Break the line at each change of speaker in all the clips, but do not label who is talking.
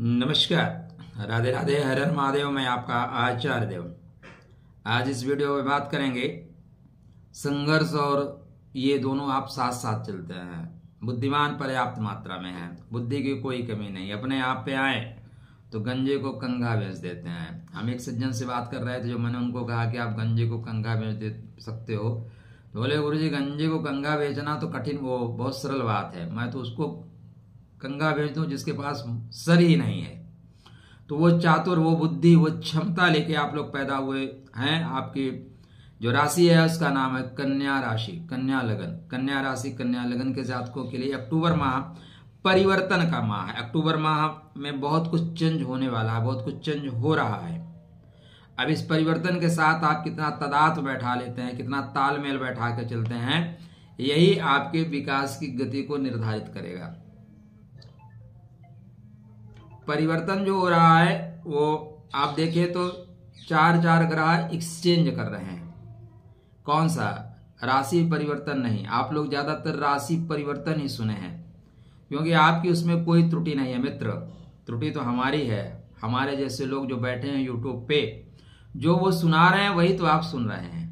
नमस्कार। राधे राधे, हर हर महादेव, मैं आपका आचार्य देव। आज इस वीडियो में बात करेंगे संघर्ष और ये दोनों आप साथ साथ चलते हैं। बुद्धिमान पर्याप्त मात्रा में है। बुद्धि की कोई कमी नहीं। अपने आप पे आए तो गंजे को कंगा बेच देते हैं। हम एक सज्जन से बात कर रहे थे, जो मैंने उनको कहा कि आप गंजे को कंगा बेच दे सकते हो। तो बोले गुरु जी गंजे को कंगा बेचना तो कठिन, वो बहुत सरल बात है। मैं तो उसको कंगा भेज दो जिसके पास सर ही नहीं है। तो वो चातुर, वो बुद्धि, वो क्षमता लेके आप लोग पैदा हुए हैं। आपकी जो राशि है, उसका नाम है कन्या राशि, कन्या लगन। कन्या राशि, कन्या लगन के जातकों के लिए अक्टूबर माह परिवर्तन का माह है। अक्टूबर माह में बहुत कुछ चेंज होने वाला है, बहुत कुछ चेंज हो रहा है। अब इस परिवर्तन के साथ आप कितना तदात बैठा लेते हैं, कितना तालमेल बैठा के चलते हैं, यही आपके विकास की गति को निर्धारित करेगा। परिवर्तन जो हो रहा है, वो आप देखें तो चार चार ग्रह एक्सचेंज कर रहे हैं। कौन सा? राशि परिवर्तन नहीं। आप लोग ज़्यादातर राशि परिवर्तन ही सुने हैं। क्योंकि आपकी उसमें कोई त्रुटि नहीं है, मित्र। त्रुटि तो हमारी है। हमारे जैसे लोग जो बैठे हैं यूट्यूब पे, जो वो सुना रहे हैं, वही तो आप सुन रहे हैं।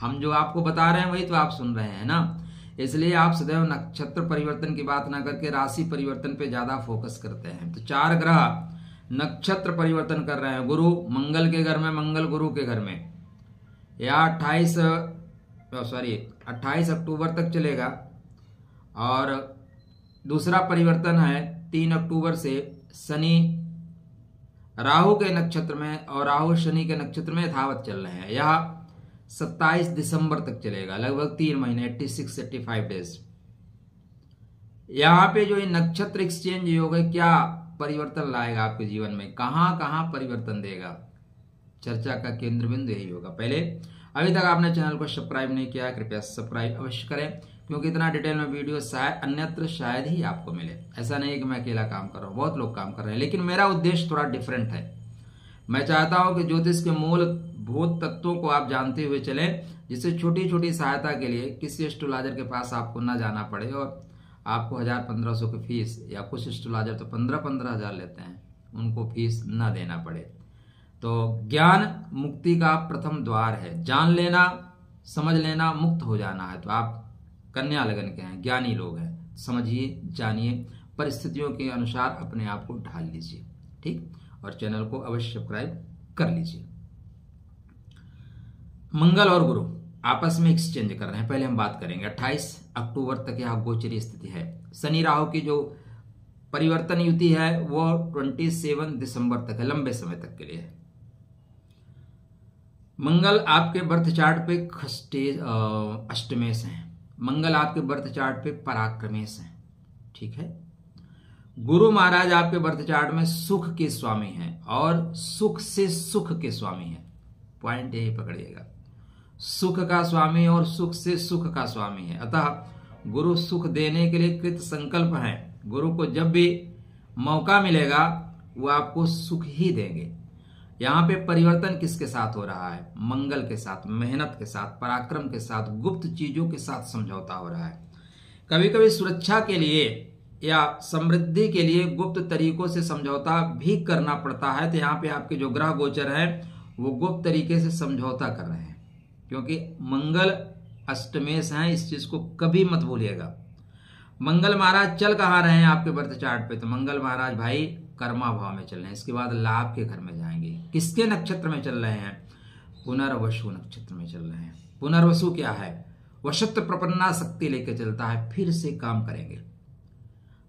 हम जो आपको बता रहे हैं, वही तो आप सुन रहे हैं ना? इसलिए आप सदैव नक्षत्र परिवर्तन की बात ना करके राशि परिवर्तन पे ज़्यादा फोकस करते हैं। तो चार ग्रह नक्षत्र परिवर्तन कर रहे हैं। गुरु मंगल के घर में, मंगल गुरु के घर में। या अट्ठाईस सॉरी अट्ठाईस अक्टूबर तक चलेगा। और दूसरा परिवर्तन है तीन अक्टूबर से शनि। राहु के नक्षत्र में और राहु शनि के नक्षत्र में यथावत चल रहे हैं। यह 27 दिसंबर तक चलेगा, लगभग तीन महीने 86 85 डेज़ यहाँ पे जो ये नक्षत्र एक्सचेंज योग है, क्या परिवर्तन लाएगा आपके जीवन में? कहाँ कहाँ परिवर्तन देगा? चर्चा का केंद्र बिंदु यही होगा। पहले, अभी तक आपने चैनल को सब्सक्राइब नहीं किया, कृपया सब्सक्राइब अवश्य करें, क्योंकि इतना डिटेल में वीडियो शायद अन्यत्र शायद ही आपको मिले। ऐसा नहीं कि मैं अकेला काम कर रहा हूँ, बहुत लोग काम कर रहे हैं, लेकिन मेरा उद्देश्य थोड़ा डिफरेंट है। मैं चाहता हूँ कि ज्योतिष के मूल भूत तत्वों को आप जानते हुए चलें, जिससे छोटी छोटी सहायता के लिए किसी एस्ट्रोलॉजर के पास आपको ना जाना पड़े और आपको हज़ार पंद्रह सौ की फ़ीस या कुछ एस्ट्रोलॉजर तो पंद्रह पंद्रह हज़ार लेते हैं, उनको फ़ीस ना देना पड़े। तो ज्ञान मुक्ति का प्रथम द्वार है। जान लेना, समझ लेना, मुक्त हो जाना है। तो आप कन्या लगन के हैं, ज्ञानी लोग हैं। समझिए, जानिए, परिस्थितियों के अनुसार अपने आप को ढाल लीजिए, ठीक? और चैनल को अवश्य सब्सक्राइब कर लीजिए। मंगल और गुरु, आपस में एक्सचेंज कर रहे हैं। पहले हम बात करेंगे 28 अक्टूबर तक यह गोचरी स्थिति है। शनि राहु की जो परिवर्तन युति है वो 27 दिसंबर तक है, लंबे समय तक के लिए। मंगल आपके बर्थ चार्ट पे खस्टे अष्टमेश हैं। मंगल आपके बर्थ चार्ट पे पराक्रमेश हैं, ठीक है? गुरु महाराज आपके बर्थ चार्ट में सुख के स्वामी हैं और सुख से सुख के स्वामी हैं। पॉइंट यही पकड़िएगा। सुख का स्वामी और सुख से सुख का स्वामी है। अतः गुरु सुख देने के लिए कृत संकल्प है। गुरु को जब भी मौका मिलेगा, वो आपको सुख ही देंगे। यहाँ पे परिवर्तन किसके साथ हो रहा है? मंगल के साथ, मेहनत के साथ, पराक्रम के साथ, गुप्त चीज़ों के साथ समझौता हो रहा है। कभी कभी सुरक्षा के लिए या समृद्धि के लिए गुप्त तरीकों से समझौता भी करना पड़ता है। तो यहाँ पे आपके जो ग्रह गोचर है, वो गुप्त तरीके से समझौता कर रहे हैं। क्योंकि मंगल अष्टमेश है, इस चीज़ को कभी मत भूलिएगा। मंगल महाराज चल कहाँ रहे हैं आपके बर्थ चार्ट पे? तो मंगल महाराज भाई कर्मा भाव में चल रहे हैं। इसके बाद लाभ के घर में जाएँगे। किसके नक्षत्र में चल रहे हैं? पुनर्वसु नक्षत्र में चल रहे हैं। पुनर्वसु क्या है? वशत्व प्रपन्ना शक्ति लेकर चलता है, फिर से काम करेंगे।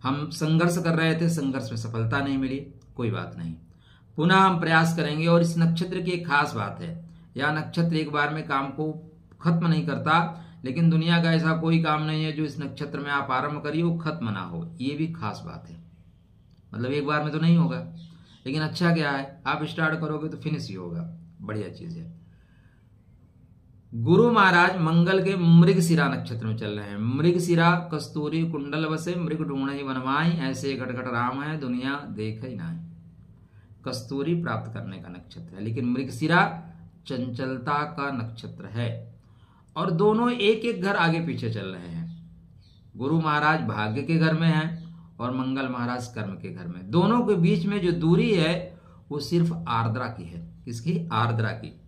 हम संघर्ष कर रहे थे, संघर्ष में सफलता नहीं मिली, कोई बात नहीं। पुनः हम प्रयास करेंगे और इस नक्षत्र की एक खास बात है यह नक्षत्र एक बार में काम को खत्म नहीं करता, लेकिन दुनिया का ऐसा कोई काम नहीं है जो इस नक्षत्र में आप आरंभ करिए, वो खत्म ना हो। ये भी खास बात है। मतलब एक बार में तो नहीं होगा। लेकिन अच्छा क्या है, आप स्टार्ट करोगे तो फिनिश ही होगा। बढ़िया चीज़ है। गुरु महाराज मंगल के मृग सिरा नक्षत्र में चल रहे हैं। मृग सिरा कस्तूरी, कुंडल बसे, मृग ढूंढ ही बनवाई, ऐसे घटघट राम है, दुनिया देख ही ना कस्तूरी प्राप्त करने का नक्षत्र है, लेकिन मृग सिरा चंचलता का नक्षत्र है। और दोनों एक एक घर आगे पीछे चल रहे हैं। गुरु महाराज भाग्य के घर में हैं और मंगल महाराज कर्म के घर में। दोनों के बीच में जो दूरी है, वो सिर्फ़ आर्द्रा की है। किसकी? आर्द्रा की।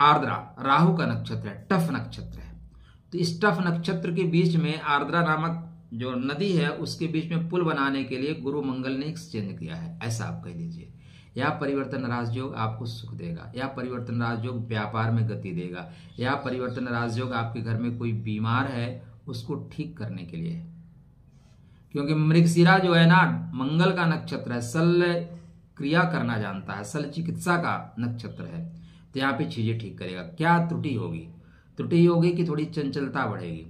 आर्द्रा, राहु का नक्षत्र है, टफ नक्षत्र है। तो इस टफ नक्षत्र के बीच में आर्द्रा नामक जो नदी है, उसके बीच में पुल बनाने के लिए गुरु मंगल ने एक्सचेंज किया है। ऐसा आप कह लीजिए। या परिवर्तन राजयोग आपको सुख देगा, या परिवर्तन राजयोग व्यापार में गति देगा, या परिवर्तन राजयोग आपके घर में कोई बीमार है, उसको ठीक करने के लिए। क्योंकि मृगशिरा जो है ना, मंगल का नक्षत्र है शल्य क्रिया करना जानता है शल्य चिकित्सा का नक्षत्र है तो यहाँ पे चीज़ें ठीक करेगा। क्या त्रुटि होगी? त्रुटि होगी कि थोड़ी चंचलता बढ़ेगी,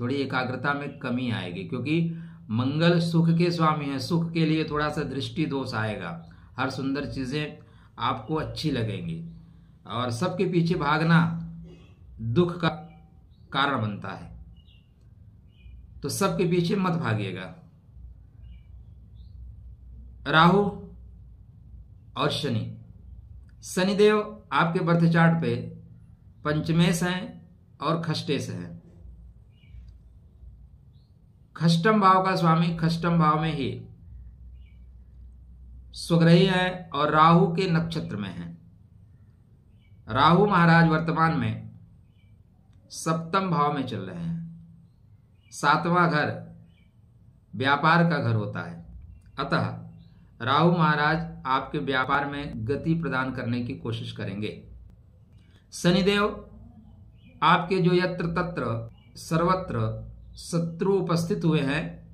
थोड़ी एकाग्रता में कमी आएगी, क्योंकि मंगल सुख के स्वामी है, सुख के लिए थोड़ा सा दृष्टि दोष आएगा। हर सुंदर चीज़ें आपको अच्छी लगेंगी। और सबके पीछे भागना दुख का कारण बनता है। तो सबके पीछे मत भागिएगा। राहु और शनि। शनिदेव आपके बर्थ चार्ट पे पंचमेश हैं और खष्टेश हैं। खष्टम भाव का स्वामी खष्टम भाव में ही स्वग्रही है और राहु के नक्षत्र में है। राहु महाराज वर्तमान में सप्तम भाव में चल रहे हैं। सातवां घर व्यापार का घर होता है। अतः राहु महाराज आपके व्यापार में गति प्रदान करने की कोशिश करेंगे। शनिदेव, आपके जो यत्र तत्र सर्वत्र शत्रु उपस्थित हुए हैं,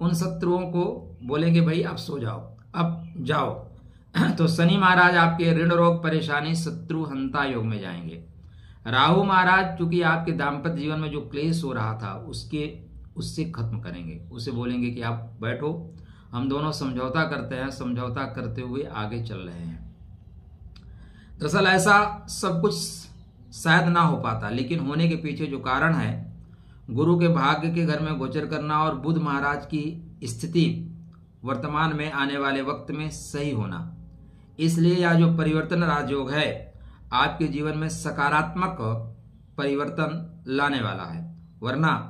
उन शत्रुओं को बोलेंगे, भाई, आप सो जाओ। अब जाओ। तो शनि महाराज आपके ऋण रोग परेशानी शत्रु हंता योग में जाएँगे। राहु महाराज, चूँकि आपके दाम्पत्य जीवन में जो क्लेश हो रहा था, उसके, उससे खत्म करेंगे। उसे बोलेंगे कि आप बैठो। हम दोनों समझौता करते हैं। समझौता करते हुए आगे चल रहे हैं। दरअसल ऐसा सब कुछ शायद ना हो पाता, लेकिन होने के पीछे जो कारण है, गुरु के भाग्य के घर में गोचर करना और बुद्ध महाराज की स्थिति वर्तमान में आने वाले वक्त में सही होना। इसलिए यह जो परिवर्तन राजयोग है, आपके जीवन में सकारात्मक परिवर्तन लाने वाला है। वरना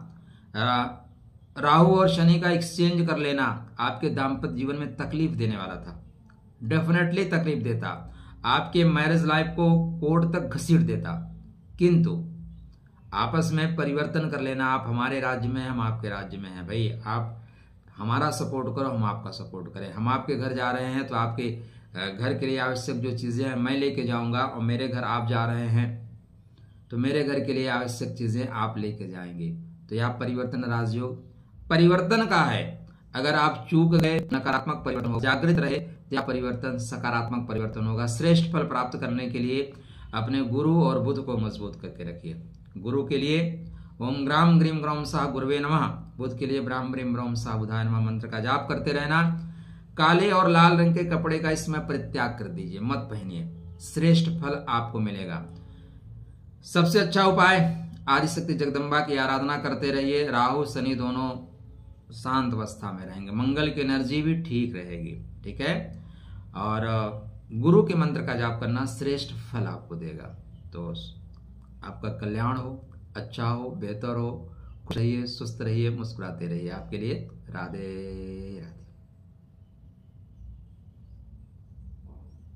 राहु और शनि का एक्सचेंज कर लेना आपके दाम्पत्य जीवन में तकलीफ़ देने वाला था। डेफिनेटली तकलीफ़ देता। आपके मैरिज लाइफ को कोर्ट तक घसीट देता। किंतु, आपस में परिवर्तन कर लेना, आप हमारे राज्य में हम आपके राज्य में हैं। भाई, आप हमारा सपोर्ट करो, हम आपका सपोर्ट करें। हम आपके घर जा रहे हैं तो आपके घर के लिए आवश्यक जो चीज़ें हैं, मैं लेके जाऊँगा और मेरे घर आप जा रहे हैं तो मेरे घर के लिए आवश्यक चीज़ें आप लेके जाएँगे। तो यह परिवर्तन राजयोग परिवर्तन का है। अगर आप चूक गए, नकारात्मक परिवर्तन हो, जागृत रहे तो यह परिवर्तन सकारात्मक परिवर्तन होगा। श्रेष्ठ फल प्राप्त करने के लिए अपने गुरु और बुद्ध को मज़बूत करके रखिए। गुरु के लिए, ओम ग्राम ग्रीम ग्राम साह गुरुवे नमः। बुद्ध के लिए ब्राह्म ब्रीम बुधाय नमः मंत्र का जाप करते रहना। काले और लाल रंग के कपड़े का इसमें परित्याग कर दीजिए, मत पहनिए। श्रेष्ठ फल आपको मिलेगा। सबसे अच्छा उपाय, आदिशक्ति जगदम्बा की आराधना करते रहिए। राहु, शनि दोनों शांत अवस्था में रहेंगे। मंगल की एनर्जी भी ठीक रहेगी, ठीक है? और, गुरु के मंत्र का जाप करना श्रेष्ठ फल आपको देगा। तो आपका कल्याण हो अच्छा हो, बेहतर हो खुश रहिए स्वस्थ रहिए मुस्कुराते रहिए। आपके लिए राधे राधे